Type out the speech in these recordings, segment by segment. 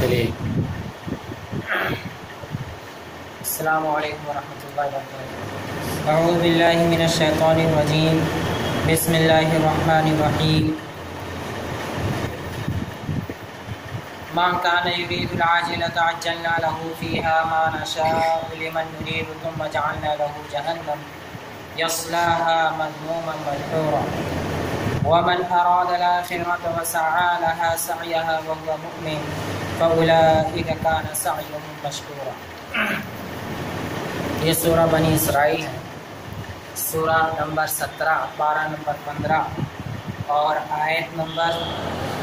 چلیے السلام علیکم ورحمۃ اللہ وبرکاتہ أعوذ باللہ من الشیطان الرجیم بسم اللہ الرحمن الرحیم من كان يريد العاجلة عجلنا له فيها ما نشاء لمن نريد ثم جعلنا له جهنم يصلاها مذموما مدحورا. ومن أراد الآخرة وسعى لها سعيها وهو مؤمن. فأولئك كان سعيهم مشكورا۔ یہ سورہ بنی اسرائیل ہے۔ سورہ نمبر سترہ، بارہ نمبر پندرہ اور آیت نمبر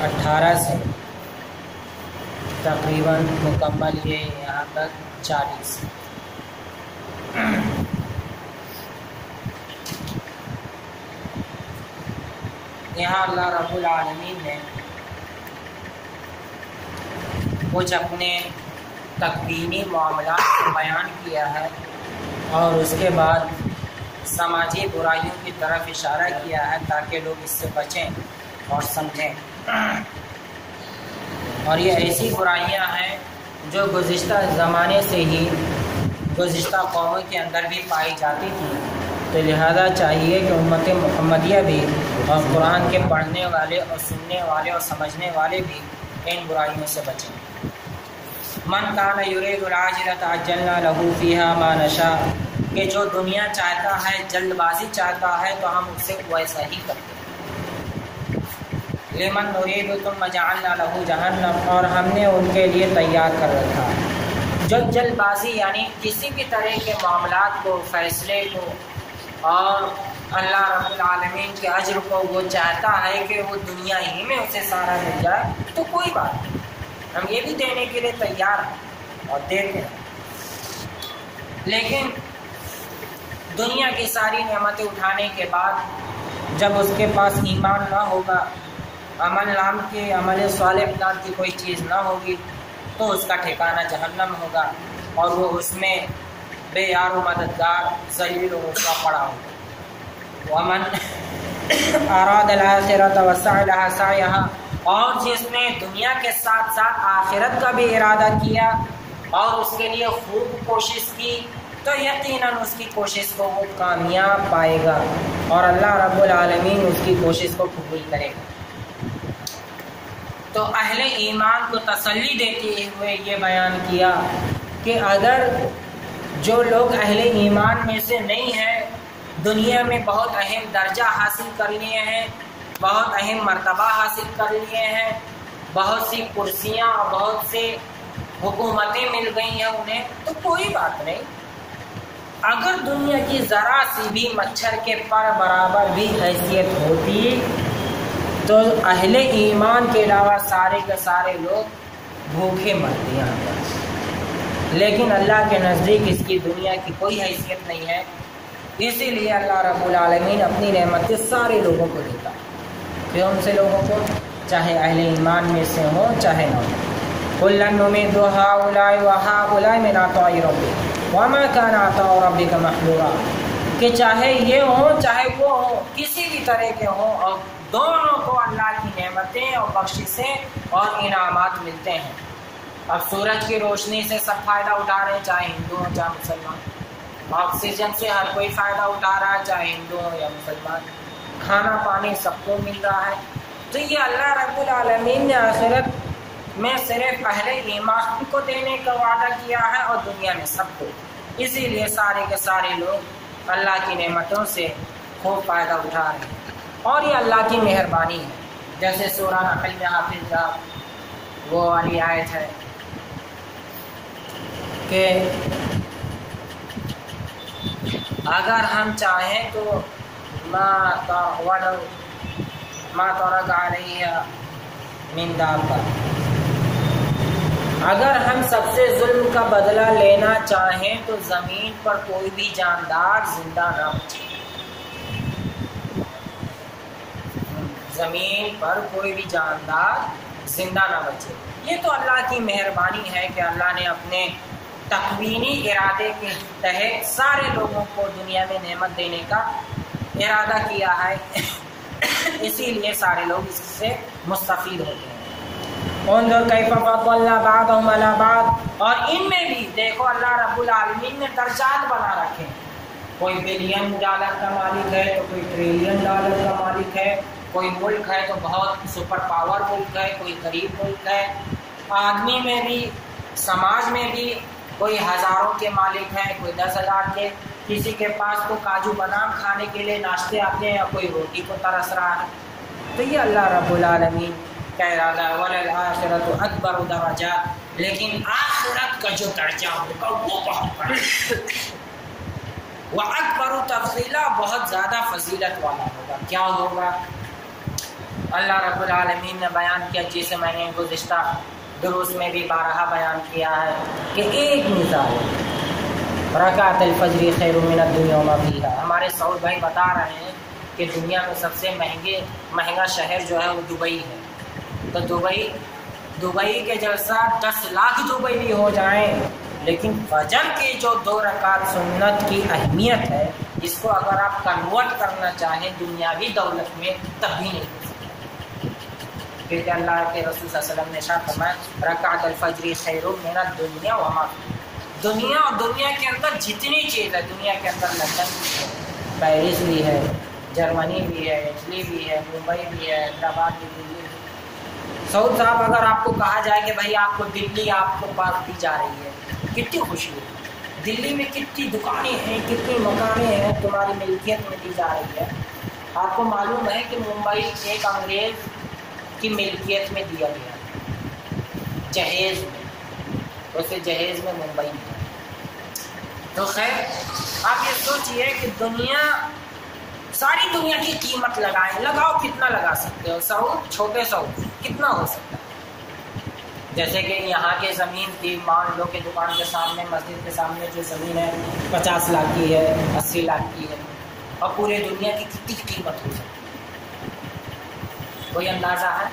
اٹھارہ سے تقریباً مکمل یہ یہاں تک چالیس۔ یہاں اللہ رب العالمین نے کچھ اپنے تقوینی معاملات کو بیان کیا ہے اور اس کے بعد سماجی برائیوں کی طرف اشارہ کیا ہے تاکہ لوگ اس سے بچیں اور سمجھیں۔ اور یہ ایسی برائیاں ہیں جو گزشتہ زمانے سے ہی گزشتہ قوموں کے اندر بھی پائی جاتی تھی تو لہذا چاہیے کہ امت محمدیہ بھی اور قرآن کے پڑھنے والے اور سننے والے اور سمجھنے والے بھی ان برائیوں سے بچیں۔ من کان یرید العاجلۃ عجلنا له فیها ما نشاء، کہ جو دنیا چاہتا ہے، جلد بازی چاہتا ہے، تو ہم اسے ویسا ہی کرتے ہیں۔ لمن نرید ثم جعلنا له جہنم، اور ہم نے ان کے لیے تیار کر رکھا۔ جو جلد بازی یعنی کسی بھی طرح کے معاملات کو، فیصلے کو، اور اللہ رب العالمین کے عجر کو، وہ چاہتا ہے کہ وہ دنیا ہی میں اسے سارا مل جائے، تو کوئی بات نہیں۔ ہم یہ بھی دینے کے لیے تیار ہیں اور دیتے ہیں۔ لیکن دنیا کی ساری نعمتیں اٹھانے کے بعد جب اس کے پاس ایمان نہ ہوگا، عمل نام کے عمل صالح نام کی کوئی چیز نہ ہوگی، تو اس کا ٹھکانہ جہنم ہوگا اور وہ اس میں بے یار و مددگار، ذلیل و رسوا پڑا ہوگا۔ ومن اراد الآخرت وسع لها سعيها اور جس نے دنیا کے ساتھ ساتھ آخرت کا بھی ارادہ کیا اور اس کے لیے خوب کوشش کی، تو یقیناً اس کی کوشش کو وہ کامیاب پائے گا اور اللہ رب العالمین اس کی کوشش کو قبول کرے گا۔ تو اہل ایمان کو تسلی دیتے ہوئے یہ بیان کیا کہ اگر جو لوگ اہل ایمان میں سے نہیں ہیں، دنیا میں بہت اہم درجہ حاصل کر لیے ہیں بہت اہم مرتبہ حاصل کر لیے ہیں۔ بہت سی کرسیاں اور بہت سے حکومتیں مل گئی ہیں انہیں۔ تو کوئی بات نہیں۔ اگر دنیا کی ذرا سی بھی مچھر کے پر برابر بھی حیثیت ہوتی، تو اہل ایمان کے علاوہ سارے کے سارے لوگ بھوکے مرتے یہاں پر لیکن اللہ کے نزدیک اس کی دنیا کی کوئی حیثیت نہیں ہے۔ اسی لیے اللہ رب العالمین اپنی نعمت سارے لوگوں کو دیتا کہ ان سے لوگوں کو چاہے اہل ایمان میں سے ہوں، چاہے نہ ہوں۔ کلن میں دوہا اولائے وہا اولائے میں ناتا ربی۔ وما کا ناتا ربی کا محلورا کہ چاہے یہ ہوں، چاہے وہ ہوں، کسی بھی طرح کے ہوں، اور دونوں کو اللہ کی نعمتیں اور بخششیں اور انعامات ملتے ہیں۔ اب سورج کی روشنی سے سب فائدہ اٹھا رہے ہیں، چاہے ہندو ہوں، چاہے مسلمان۔ آکسیجن سے ہر کوئی فائدہ اٹھا رہا ہے، چاہے ہندو ہو یا مسلمان۔ کھانا پانی سب کو مل رہا ہے۔ تو یہ اللہ رب العالمین نے آخرت میں صرف اہل ایمان کو دینے کا وعدہ کیا ہے اور دنیا میں سب کو۔ اسی لیے سارے کے سارے لوگ اللہ کی نعمتوں سے خوب فائدہ اٹھا رہے ہیں۔ اور یہ اللہ کی مہربانی ہے۔ جیسے سورہ نقل میں حافظ کا وہ والی آیت ہے کہ اگر ہم چاہیں تو ماں ماں تورک آ رہی ہے منداب پر اگر ہم سب سے ظلم کا بدلہ لینا چاہیں تو زمین پر کوئی بھی جاندار زندہ نہ بچے زمین پر کوئی بھی جاندار زندہ نہ بچے یہ تو اللہ کی مہربانی ہے کہ اللہ نے اپنے تقوینی ارادے کے تحت سارے لوگوں کو دنیا میں نعمت دینے کا ارادہ کیا ہے۔ اسی لیے سارے لوگ اس سے مستفید ہوتے ہیں انظر کیف بعضهم على بعض۔ اور ان میں بھی دیکھو اللہ رب العالمین نے درجات بنا رکھے کوئی بلین ڈالر کا مالک ہے تو کوئی ٹریلین ڈالر کا مالک ہے۔ کوئی ملک ہے تو بہت سپر پاور ملک ہے، کوئی غریب ملک ہے۔ آدمی میں بھی، سماج میں بھی کوئی ہزاروں کے مالک ہیں، کوئی دس ہزار کے۔ کسی کے پاس تو کاجو بادام کھانے کے لیے ناشتے آتے ہیں یا کوئی روٹی کو ترس رہا ہے؟ تو یہ اللہ رب العالمین کہہ رہا ہے اکبر درجات لیکن آخرت کا جو درجہ ہوگا وہ بہت بڑا وہ اکبر و تفصیلہ بہت زیادہ فضیلت والا ہوگا۔ کیا ہوگا؟ اللہ رب العالمین نے بیان کیا جسے میں نے گزشتہ دروس میں بھی بارہا بیان کیا ہے کہ ایک مثال رکعت الفجر خیر من الدنیا وما فیہا ہمارے سعود بھائی بتا رہے ہیں کہ دنیا میں سب سے مہنگے، مہنگا شہر جو ہے وہ دبئی ہے۔ تو دبئی دبئی کے جیسا دس لاکھ دبئی بھی ہو جائیں، لیکن فجر کی جو دو رکعت سنت کی اہمیت ہے، اس کو اگر آپ کنورٹ کرنا چاہیں، دنیاوی دولت میں تب بھی نہیں کیونکہ اللہ کے رسول صلی اللہ علیہ وسلم نے شاہ فرمایا، رکعت الفجر خیر من الدنیا وما دنیا اور دنیا کے اندر جتنی چیز ہے، دنیا کے اندر لندن بھی ہے، پیرس بھی ہے، جرمنی بھی ہے، اٹلی بھی ہے، ممبئی بھی ہے حیدرآباد بھی دلی بھی سعود صاحب، اگر آپ کو کہا جائے کہ بھائی آپ کو دلی، آپ کو پاس دی جا رہی ہے، کتنی خوشی ہے۔ دلی میں کتنی دکانیں ہیں، کتنی مکانیں ہیں، تمہاری ملکیت میں دی جا رہی ہے۔ آپ کو معلوم ہے کہ ممبئی ایک انگریز کی ملکیت میں دیا گیا۔ جہیز ویسے جہیز میں ممبئی میں۔ تو خیر، آپ یہ سوچئے کہ دنیا، ساری دنیا کی قیمت لگائیں، لگاؤ کتنا لگا سکتے ہو؟ سو، چھوٹے سو، کتنا ہو سکتا ہے؟ جیسے کہ یہاں کے زمین تھی مان لو کہ دکان کے سامنے، مسجد کے سامنے جو زمین ہے، پچاس لاکھ کی ہے، اسی لاکھ کی ہے، اور پورے دنیا کی کتنی قیمت ہو سکتی کوئی اندازہ ہے؟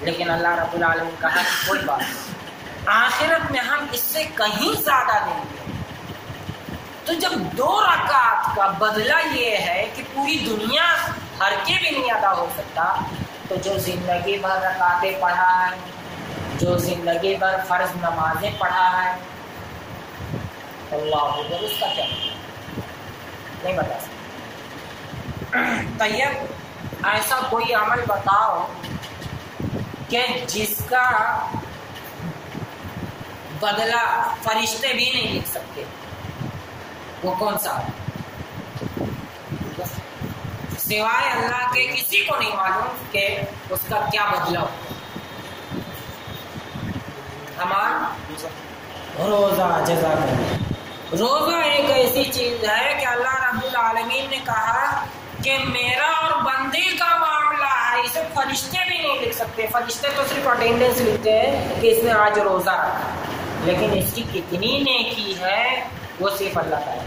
لیکن اللہ رب العالمین کہا کہ کوئی بات نہیں۔ آخرت میں ہم اس سے کہیں زیادہ دیں گے تو جب دو رکعت کا بدلہ یہ ہے کہ پوری دنیا ہر کے بھی نہیں ادا ہو سکتا، تو جو زندگی بھر رکعتیں پڑھا ہے، جو زندگی بھر فرض نمازیں پڑھا ہے، اللہ اس کا کیا؟ نہیں بتا سکتا۔ طیب، ایسا کوئی عمل بتاؤ کہ جس کا بدلہ فرشتے بھی نہیں لکھ سکتے۔ وہ کون سا؟ سوائے اللہ کے کسی کو نہیں معلوم کہ اس کا کیا بدلا ہو۔ ہمارا روزہ جزا روزہ ایک ایسی چیز ہے کہ اللہ رب العالمین نے کہا کہ میرا اور بندے کا معاملہ ہے، اسے فرشتے بھی نہیں لکھ سکتے۔ فرشتے تو صرف اٹینڈنس لکھتے ہیں کہ اس نے آج روزہ رکھا۔ لیکن اس کی کتنی نیکی ہے، وہ صرف اللہ تعالیٰ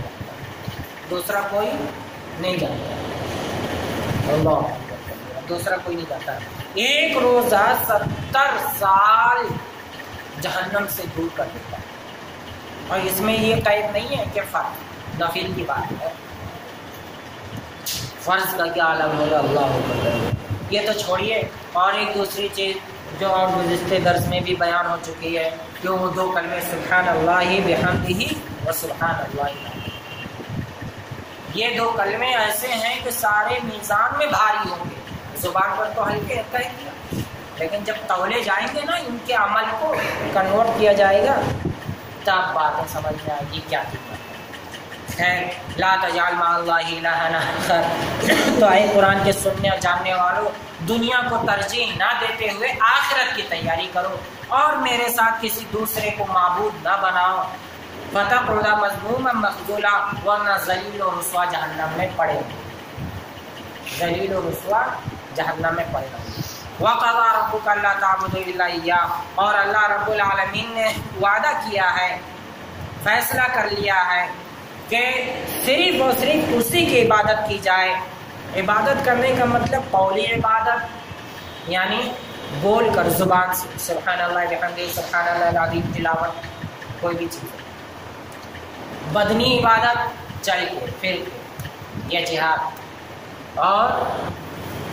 دوسرا کوئی نہیں جانتا۔ اللہ۔ دوسرا کوئی نہیں جانتا۔ ایک روزہ ستر سال جہنم سے دور کر دیتا ہے۔ اور اس میں یہ قید نہیں ہے کہ فرق نفیل کی بات ہے۔ فرض کا کیا عالم ہوگا؟ اللہ یہ تو چھوڑیے۔ اور ایک دوسری چیز جو اور گزشتے درس میں بھی بیان ہو چکی ہے۔ کہ وہ دو کلمے سبحان اللہ ہی بحمد ہی و سبحان اللہ یہ دو کلمے ایسے ہیں کہ سارے میزان میں بھاری ہوں گے۔ زبان پر تو ہلکے کہہ دیا لیکن جب تولے جائیں گے نا، ان کے عمل کو کنورٹ کیا جائے گا، تب باتیں سمجھ میں آئے گی، کیا ہے لا تجال ما اللہ الہ تو آئے قرآن کے سننے اور جاننے والوں دنیا کو ترجیح نہ دیتے ہوئے آخرت کی تیاری کرو۔ اور میرے ساتھ کسی دوسرے کو معبود نہ بناؤ۔ فتح خدا مضموم مخدولہ ورنہ ذلیل و رسوا جہنم میں پڑے ذلیل و رسوا جہنم میں پڑے وقضا ربک اللہ تعبد اللہ اور اللہ رب العالمین نے وعدہ کیا ہے، فیصلہ کر لیا ہے کہ صرف اور صرف اسی کی عبادت کی جائے۔ عبادت کرنے کا مطلب قولی عبادت یعنی بول کر زبان سے، سبحان اللہ بحمد سبحان اللہ، العظیم، تلاوت، کوئی بھی چیز۔ بدنی عبادت، چل کے، پھر کے، یا جہاد۔ اور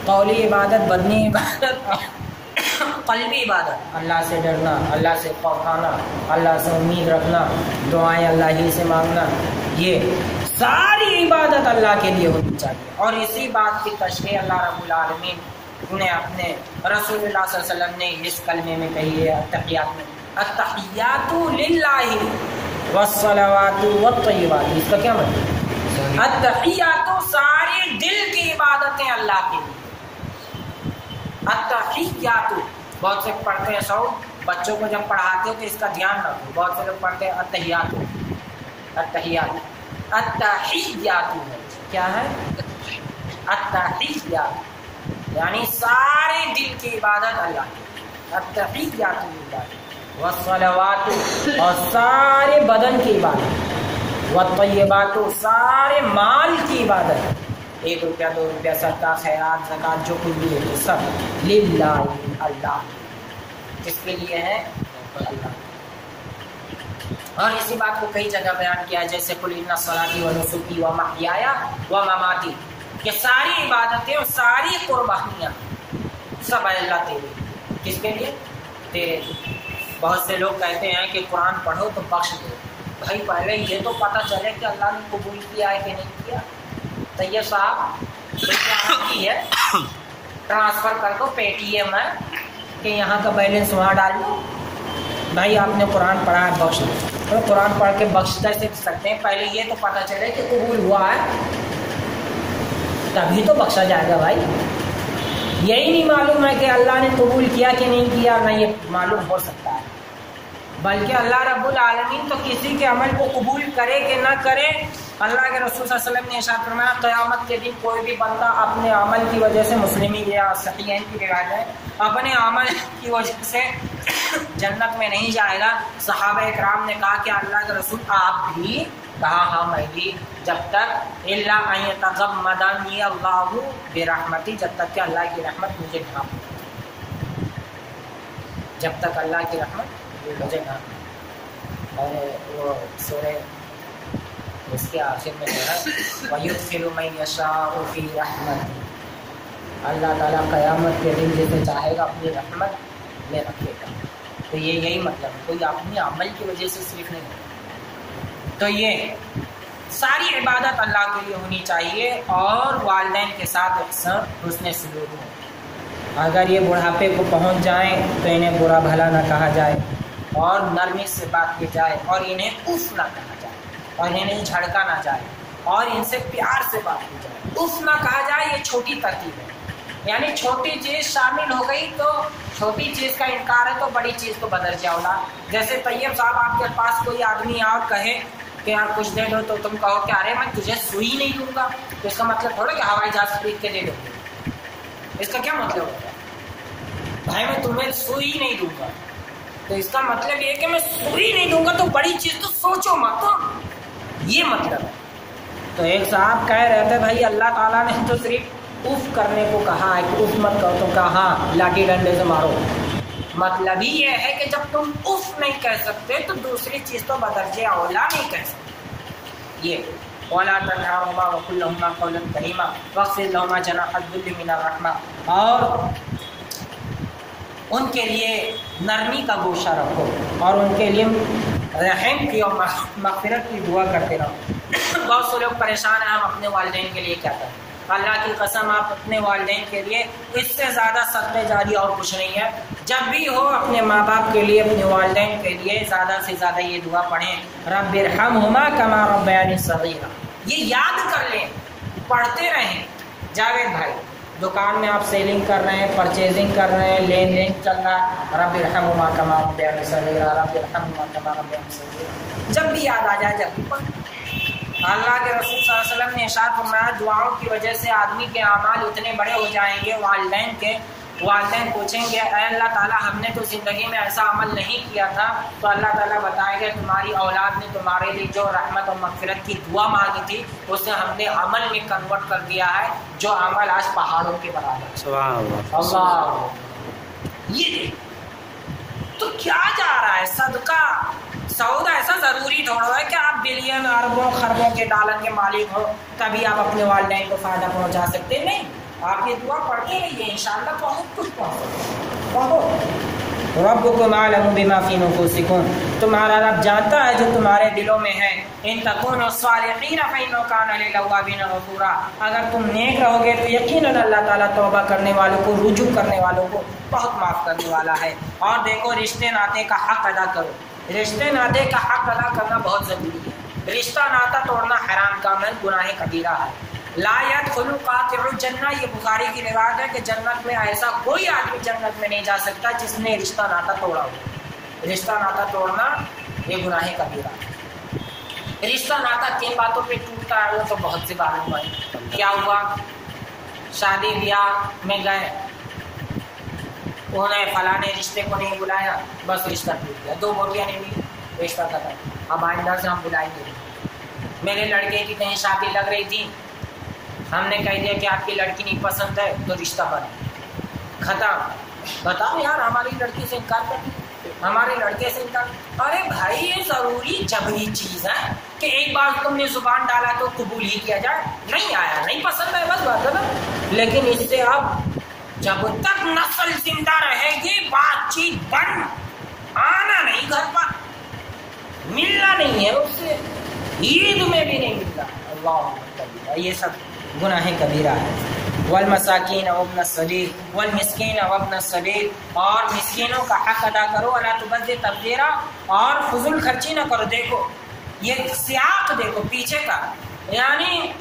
قولی عبادت، بدنی عبادت قلبی عبادت۔ اللہ سے ڈرنا، اللہ سے پکانا اللہ سے امید رکھنا، دعائیں اللہ ہی سے مانگنا، یہ ساری عبادت اللہ کے لیے ہونی چاہیے۔ اور اسی بات کی تشریح اللہ رب العالمین نے اپنے رسول اللہ صلی اللہ علیہ وسلم نے اس کلمے میں کہی ہے التحیات میں۔ التحیات للہ والصلوات والطیبات۔ اس کا کیا مطلب التحیات ساری دل کی عبادتیں اللہ کے لیے۔ التحیات۔ بہت سے پڑھتے ہیں سو بچوں کو جب پڑھاتے ہو تو اس کا دھیان رکھو۔ بہت سے لوگ پڑھتے ہیں التحیات۔ التحیات۔ التحیات۔ کیا ہے؟ التحیات۔ یعنی سارے دل کی عبادت اللہ کی۔ التحیات للہ والصلوات اور سارے بدن کی عبادت۔ والطیبات سارے مال کی عبادت۔ ایک روپیہ، دو روپیہ، صدقہ، خیرات زکات جو کچھ بھی ہے سب للہ اللہ۔ کس کے لیے ہے؟ اللہ اور اسی بات کو کئی جگہ بیان کیا ہے، جیسے کل ان صلاتی و نسکی و محیایا و مماتی کہ ساری عبادتیں اور ساری قربانیاں سب اللہ تیرے کس کے لیے؟ تیرے بہت سے لوگ کہتے ہیں کہ قرآن پڑھو تو بخش دو۔ بھائی، پہلے یہ تو پتہ چلے کہ اللہ نے قبول کیا ہے کہ نہیں کیا۔ طیب صاحب کی ہے، ٹرانسفر کر دو پے ٹی ایم ہے کہ یہاں کا بیلنس وہاں ڈال دو بھائی، آپ نے قرآن پڑھا ہے، بخش دو۔ قرآن پڑھ کے بخش کیسے سکتے ہیں۔ پہلے یہ تو پتہ چلے کہ قبول ہوا ہے۔ تبھی تو بخشا جائے گا بھائی۔ یہی نہیں معلوم ہے کہ اللہ نے قبول کیا کہ نہیں کیا، نہ یہ معلوم ہو سکتا ہے۔ بلکہ اللہ رب العالمین تو کسی کے عمل کو قبول کرے کہ نہ کرے، اللہ کے رسول صلی اللہ علیہ وسلم نے ارشاد فرمایا، قیامت کے دن کوئی بھی بندہ اپنے عمل کی وجہ سے مسلمی یا صحیح کی روایت ہے۔ اپنے عمل کی وجہ سے جنت میں نہیں جائے گا۔ صحابہ اکرام نے کہا کہ اللہ کے رسول آپ بھی کہا ہاں میں بھی جب تک اللہ تغب مدانی اللہ بے رحمتی جب تک کہ اللہ کی رحمت مجھے ڈھانپ جب تک اللہ کی رحمت مجھے ڈھانپ اور وہ سورہ اس کے آخر میں جو ہے وَيُدْخِلُ مَنْ يَشَاءُ فِي اللہ تعالیٰ قیامت کے دن جسے چاہے گا، اپنی رحمت میں رکھے گا۔ تو یہ یہی مطلب ہے، کوئی اپنی عمل کی وجہ سے صرف نہیں۔ تو یہ ساری عبادت اللہ کے لیے ہونی چاہیے اور والدین کے ساتھ اکثر حسن سلوک ہو۔ اگر یہ بڑھاپے کو پہنچ جائیں تو انہیں برا بھلا نہ کہا جائے اور نرمی سے بات کی جائے اور انہیں اف نہ کہا جائے اور انہیں جھڑکا نہ جائے اور ان سے پیار سے بات کی جائے۔ اف نہ کہا جائے، یہ چھوٹی ترتیب ہے۔ یعنی چھوٹی چیز شامل ہو گئی تو چھوٹی چیز کا انکار ہے تو بڑی چیز کو بدل جاؤ نا۔ جیسے طیب صاحب آپ کے پاس کوئی آدمی اور کہے کہ یار کچھ دے دو تو تم کہو کہ ارے میں تجھے سوئی نہیں دوں گا۔ تو اس کا مطلب تھوڑا کہ ہوائی جہاز خرید کے دے دو۔ اس کا کیا مطلب ہوتا ہے؟ بھائی میں تمہیں سوئی نہیں دوں گا۔ تو اس کا مطلب یہ کہ میں سوئی نہیں دوں گا تو بڑی چیز تو سوچو مت۔ یہ مطلب ہے۔ تو ایک صاحب کہہ رہے تھے، بھائی اللہ تعالیٰ نے تو صرف اف کرنے کو کہا ہے کہ اف مت کرو۔ تو کہا ہاں لاٹھی ڈنڈے سے مارو۔ مطلب ہی یہ ہے کہ جب تم اف نہیں کہہ سکتے تو دوسری چیز تو بدرجے اولا نہیں کہہ سکتے۔ یہ اولا تنہا وقل لہما قولا وقف لہما جناح الذل من الرحمہ اور ان کے لیے نرمی کا گوشہ رکھو۔ اور ان کے لیے رحم کی اور مغفرت کی دعا کرتے رہو۔ بہت سے لوگ پریشان ہیں، ہم اپنے والدین کے لیے کیا کریں؟ اللہ کی قسم آپ اپنے والدین کے لیے اس سے زیادہ صدقے جاری اور کچھ نہیں ہے۔ جب بھی ہو اپنے ماں باپ کے لیے، اپنے والدین کے لیے زیادہ سے زیادہ یہ دعا پڑھیں۔ رب ارحمہما کما ربیانی صغیرہ یہ یاد کر لیں، پڑھتے رہیں۔ جاوید بھائی، دکان میں آپ سیلنگ کر رہے ہیں پرچیزنگ کر رہے ہیں، لین دین چل رہا رب ارحمہما کما ربیانی صغیرہ رب ارحمہما کما ربیانی صغیرہ جب بھی یاد آ جائے، جب بھی پڑھیں۔ اللہ کے رسول صلی اللہ علیہ وسلم نے اشار فرمایا دعاؤں کی وجہ سے آدمی کے اعمال اتنے بڑے ہو جائیں گے والدین کے والدین پوچھیں گے اے اللہ تعالیٰ ہم نے تو زندگی میں ایسا عمل نہیں کیا تھا تو اللہ تعالیٰ بتائے گا تمہاری اولاد نے تمہارے لیے جو رحمت و مغفرت کی دعا مانگی تھی اسے ہم نے عمل میں کنورٹ کر دیا ہے جو عمل آج پہاڑوں کے برابر اللہ۔ یہ تو کیا جا رہا ہے؟ صدقہ سودا ایسا ضروری تھوڑا ہے کہ آپ بلین اربوں خربوں کے ڈالن کے مالک ہو، تبھی آپ اپنے والدین کو فائدہ پہنچا سکتے نہیں، آپ یہ دعا پڑھتے رہیے ان شاء اللہ بہت کچھ پہنچ کہو رب کو معلوم بما فی نفوسکم۔ تمہارا رب جانتا ہے جو تمہارے دلوں میں ہے۔ ان تکون الصالحین فإنه كان للأوابین غفورا۔ اگر تم نیک رہو گے تو یقینا اللہ تعالیٰ توبہ کرنے والوں کو، رجوع کرنے والوں کو بہت معاف کرنے والا ہے۔ اور دیکھو، رشتے ناطے کا حق ادا کرو۔ رشتے ناطے کا حق ادا کرنا بہت ضروری ہے۔ رشتہ ناطا توڑنا حرام کا من گناہ کبیرہ ہے۔ لا يدخل قاطع الجنہ، یہ بخاری کی روایت ہے کہ جنت میں ایسا کوئی آدمی جنت میں نہیں جا سکتا جس نے رشتہ ناتا توڑا ہو۔ رشتہ ناتا توڑنا یہ گناہ کبیرہ ہے۔ رشتہ ناتا تین باتوں پہ ٹوٹتا ہے وہ تو بہت سی باتوں پر کیا ہوا؟ شادی، بیاہ میں گئے۔ انہوں نے فلاں رشتے کو نہیں بلایا، بس رشتہ ٹوٹ گیا۔ دو بوٹیاں نہیں ملی رشتہ ختم اب آئندہ سے ہم بلائیں گے۔ میرے لڑکے کی کہیں شادی لگ رہی تھی۔ ہم نے کہہ دیا کہ آپ کی لڑکی نہیں پسند ہے، تو رشتہ بن ختم۔ بتاؤ یار، ہماری لڑکی سے انکار کر ہمارے لڑکے سے انکار۔ ارے بھائی، یہ ضروری جبری چیز ہے کہ ایک بار تم نے زبان ڈالا تو قبول ہی کیا جائے۔ نہیں آیا، نہیں پسند ہے بس بات ہے لیکن اس سے اب جب تک نسل زندہ رہے گی، بات چیت بن آنا نہیں گھر پر۔ ملنا نہیں ہے اس سے۔ عید میں بھی نہیں ملتا۔ اللہ یہ سب گناہ کبیرہ ہے والمساکین وابن السبیل، والمسکین وابن السبیل۔ اور مسکینوں کا حق ادا کرو اللہ تبذ تبذیرہ اور فضول خرچی نہ کرو۔ دیکھو، یہ سیاق دیکھو، پیچھے کا۔ یعنی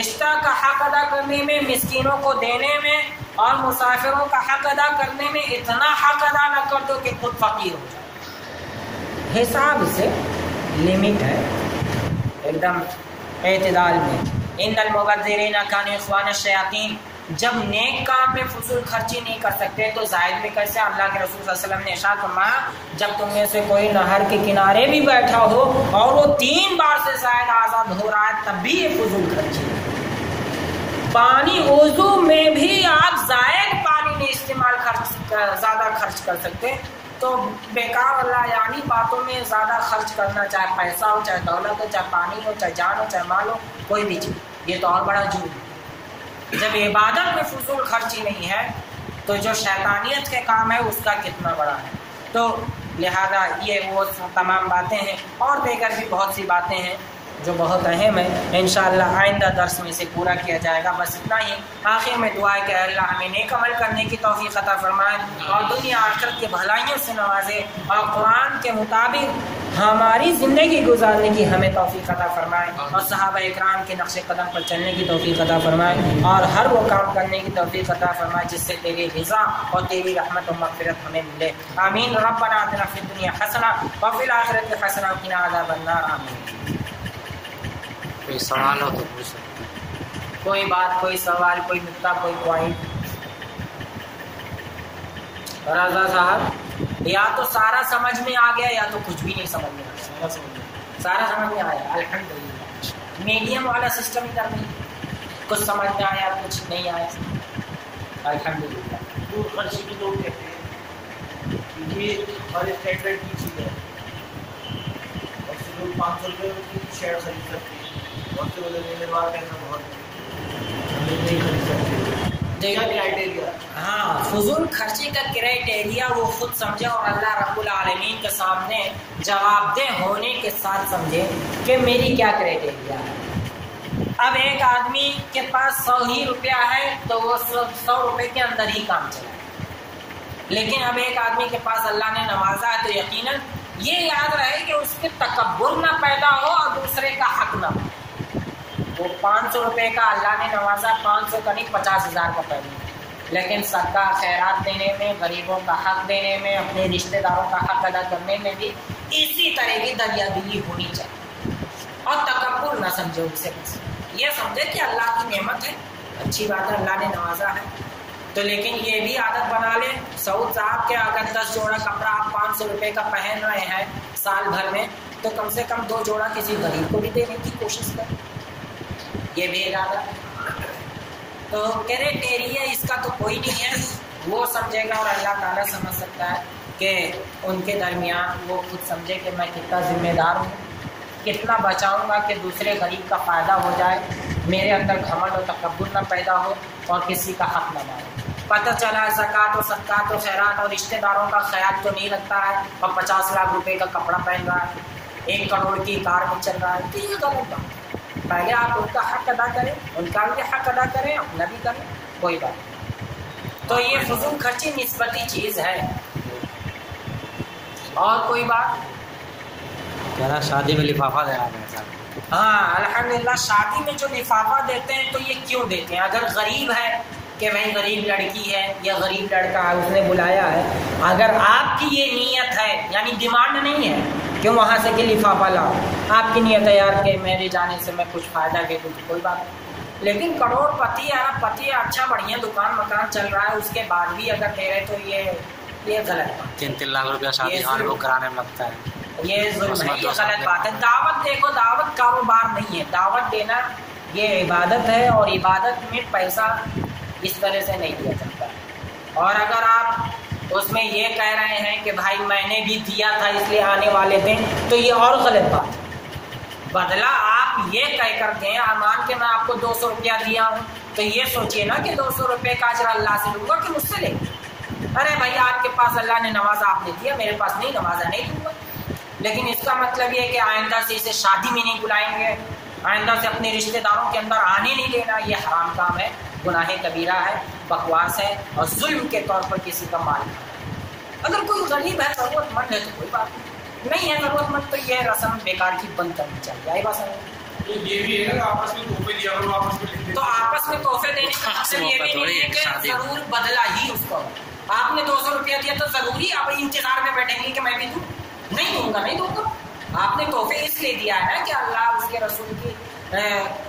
رشتہ کا حق ادا کرنے میں، مسکینوں کو دینے میں اور مسافروں کا حق ادا کرنے میں اتنا حق ادا نہ کر دو کہ خود فقیر ہو جائے۔ حساب سے لمٹ ہے۔ ایک دم اعتدال میں۔ ان المبذرین کان اخوان الشیاطین۔ جب نیک کام میں فضول خرچی نہیں کر سکتے تو زائد میں کیسے اللہ کے رسول صلی اللہ علیہ وسلم نے ارشاد فرمایا، جب تم میں سے کوئی نہر کے کنارے بھی بیٹھا ہو اور وہ تین بار سے زائد آزاد ہو رہا ہے، تب بھی یہ فضول خرچی۔ پانی وضو میں بھی آپ زائد پانی میں استعمال خرچ زیادہ خرچ کر سکتے تو بیکار اللہ یعنی باتوں میں زیادہ خرچ کرنا، چاہے پیسہ ہو، چاہے دولت ہو، چاہے پانی ہو، چاہے جان ہو، چاہے مال ہو، کوئی بھی چیز۔ یہ تو اور بڑا جرم ہے۔ جب عبادت میں فضول خرچی نہیں ہے، تو جو شیطانیت کے کام ہے، اس کا کتنا بڑا ہے۔ تو لہذا یہ وہ تمام باتیں ہیں۔ اور دیگر بھی بہت سی باتیں ہیں۔ جو بہت اہم ہے، انشاءاللہ آئندہ درس میں سے پورا کیا جائے گا۔ بس اتنا ہی۔ آخر میں دعا ہے کہ اللہ ہمیں نیک عمل کرنے کی توفیق عطا فرمائے اور دنیا آخرت کے بھلائیوں سے نوازے اور قرآن کے مطابق ہماری زندگی گزارنے کی ہمیں توفیق عطا فرمائے اور صحابہ اکرام کے نقش قدم پر چلنے کی توفیق عطا فرمائے اور ہر وہ کام کرنے کی توفیق عطا فرمائے جس سے تیری رضا اور تیری رحمت و مغفرت ہمیں ملے۔ آمین۔ ربنا آتنا فی الدنیا حسنہ وفی الآخرت حسنہ وقنا عذاب النار۔ آمین۔ کوئی سوال ہو تو پوچھ سکتے کوئی بات، کوئی سوال، کوئی نقطہ، کوئی پوائنٹ رضا صاحب، یا تو سارا سمجھ میں آ گیا یا تو کچھ بھی نہیں سمجھ میں آیا سارا سمجھ میں آیا الحمد للہ میڈیم والا سسٹم ادھر نہیں کچھ سمجھ میں آیا، کچھ نہیں آیا۔ الحمد للہ دور خرچی بھی لوگ کہتے ہیں کہ یہ ہمارے اسٹینڈرڈ کی چیز ہے۔ ایسے لوگ پانچ سو روپئے شیئر خرید سکتے ہیں۔ بہت سے بار کہنا بہت نہیں خرید سکتے کرائٹیریا ہاں فضول خرچی کا کرائٹیریا وہ خود سمجھے اور اللہ رب العالمین کے سامنے جواب دہ ہونے کے ساتھ سمجھے کہ میری کیا کرائٹیریا ہے۔ اب ایک آدمی کے پاس سو ہی روپیہ ہے تو وہ سو روپے کے اندر ہی کام چلائے۔ لیکن اب ایک آدمی کے پاس اللہ نے نوازا ہے تو یقیناً یہ یاد رہے کہ اس کے تکبر نہ پیدا ہو اور دوسرے کا حق نہ ہو۔ وہ پانچ سو روپے کا اللہ نے نوازا، پانچ سو کا نہیں، پچاس ہزار کا پہلے۔ لیکن صدقہ، خیرات دینے میں، غریبوں کا حق دینے میں، اپنے رشتہ داروں کا حق ادا کرنے میں بھی اسی طرح کی دریا دلی ہونی چاہیے۔ اور تکبر نہ سمجھو اس سے بس یہ سمجھے کہ اللہ کی نعمت ہے۔ اچھی بات ہے، اللہ نے نوازا ہے۔ تو لیکن یہ بھی عادت بنا لیں۔ سعود صاحب کے اگر دس جوڑا کپڑا آپ پانچ سو روپے کا پہن رہے ہیں سال بھر میں، تو کم سے کم دو جوڑا کسی غریب کو بھی دینے کی کوشش کریں۔ یہ بھی ارادہ تو کریٹیریا اس کا تو کوئی نہیں ہے۔ وہ سمجھے گا اور اللہ تعالیٰ سمجھ سکتا ہے کہ ان کے درمیان وہ خود سمجھے کہ میں کتنا ذمہ دار ہوں، کتنا بچاؤں گا کہ دوسرے غریب کا فائدہ ہو جائے، میرے اندر گھمنڈ و تکبر نہ پیدا ہو اور کسی کا حق نہ مارے۔ پتہ چلا زکوٰۃ و صدقات و خیرات اور رشتہ داروں کا خیال تو نہیں رکھتا ہے اور پچاس لاکھ روپے کا کپڑا پہن رہا ہے، ایک کروڑ کی کار میں چل رہا ہے۔ تو یہ غلط بات پہلے آپ ان کا حق ادا کریں ان کا بھی حق ادا کریں اپنا بھی کریں کوئی بات نہیں۔ تو یہ فضول خرچی نسبتی چیز ہے۔ اور کوئی بات؟ کہہ رہا شادی میں لفافہ دینا میرے ساتھ ہاں الحمدللہ شادی میں جو لفافہ دیتے ہیں تو یہ کیوں دیتے ہیں؟ اگر غریب ہے کہ بھائی غریب لڑکی ہے یا غریب لڑکا ہے اس نے بلایا ہے اگر آپ کی یہ نیت ہے یعنی ڈیمانڈ نہیں ہے کہ وہاں سے کہ لفافہ لاؤ؟ آپ کی نیت ہے یار کہ میرے جانے سے میں کچھ فائدہ کے دوں کوئی بات نہیں۔ لیکن کروڑ پتی ارب پتی اچھا بڑھیا دکان مکان چل رہا ہے اس کے بعد بھی اگر رہے تو یہ یہ غلط بات۔ تین تین لاکھ روپیہ شادی کرانے میں لگتا ہے۔ یہ ظلم ہے یہ غلط بات ہے۔ دعوت دیکھو دعوت کاروبار نہیں ہے۔ دعوت دینا یہ عبادت ہے اور عبادت میں پیسہ اس طرح سے نہیں دیا جاتا۔ اور اگر آپ اس میں یہ کہہ رہے ہیں کہ بھائی میں نے بھی دیا تھا اس لیے آنے والے دیں تو یہ اور غلط بات ہے۔ بدلا آپ یہ کہہ کر دیں مان کے میں آپ کو دو سو روپیہ دیا ہوں، تو یہ سوچیے نا کہ دو سو روپے کا اجر اللہ سے لوں گا کہ مجھ سے لیں گے ارے بھائی، آپ کے پاس اللہ نے نوازا، آپ نے دیا، میرے پاس نہیں، نوازا نہیں دوں گا۔ لیکن اس کا مطلب یہ کہ آئندہ سے اسے شادی میں نہیں بلائیں گے۔ آئندہ سے اپنے رشتہ داروں کے اندر آنے نہیں دینا یہ حرام کام ہے گناہ کبیرہ ہے بکواس ہے اور ظلم کے طور پر کسی کا مال ہے اگر کوئی غریب ہے ضرورت مند ہے تو کوئی بات نہیں۔ نہیں ہے ضرورت مند تو یہ رسم بیکار کی بند کرنی چاہیے آئی بات سمجھ۔ تو یہ بھی ہے نا آپس میں تحفے دیا کرو آپس میں لکھ تو آپس میں تحفے دینے کا مقصد یہ بھی نہیں ہے کہ۔ ضرور بدلا ہی اس کو۔ آپ نے دو سو روپیہ دیا تو ضروری آپ انتظار میں بیٹھیں گے کہ میں بھی دوں۔ نہیں دوں گا نہیں دوں گا۔ آپ نے تحفے اس لیے دیا ہے کہ اللہ اس کے رسول کی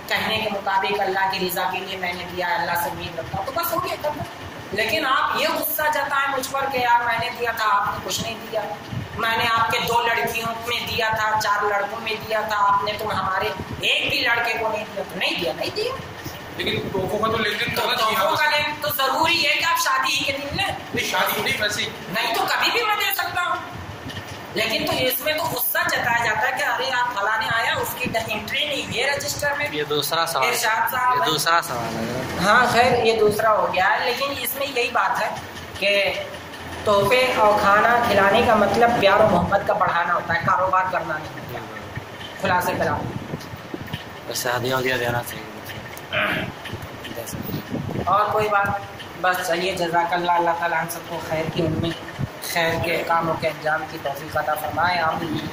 کہنے کے مطابق اللہ کی رضا کے لیے میں نے دیا ہے اللہ سے امید رکھتا ہوں۔ تو بس ہو گیا کرنا لیکن آپ یہ غصہ جتائیں مجھ پر کہ یار میں نے دیا تھا آپ نے کچھ نہیں دیا۔ میں نے آپ کے دو لڑکیوں میں دیا تھا چار لڑکوں میں دیا تھا آپ نے تم ہمارے ایک بھی لڑکے کو نہیں دیا۔ تو نہیں دیا نہیں دیا۔ لیکن تحفوں کا تو لین دین تو کرنا چاہیے تحفوں آپس کا میں۔ لیں تو ضروری ہے کہ آپ شادی ہی کے دن لیں۔ نہیں شادی نہیں ویسے نہیں تو کبھی بھی میں دے سکتا لیکن تو اس میں تو غصہ جتایا جاتا ہے کہ ارے آپ فلاں نے آیا اس کی انٹری نہیں ہے رجسٹر میں یہ دوسرا سوال ارشاد صاحب یہ۔ دوسرا سوال ہے۔ ہاں خیر یہ دوسرا ہو گیا ہے۔ لیکن اس میں یہی بات ہے کہ تحفے اور کھانا کھلانے کا مطلب پیار و محبت کا بڑھانا ہوتا ہے کاروبار کرنا نہیں ہوتا۔ خلاصے کرا ویسے ہدیہ ودیہ دینا چاہیے۔ اور کوئی بات؟ بس چلیے جزاک اللہ اللہ تعالیٰ ہم سب کو خیر کی ان میں خیر کے کاموں کے انجام کی توفیق عطا فرمائے آمین۔